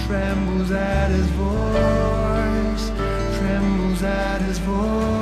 trembles at his voice, trembles at his voice.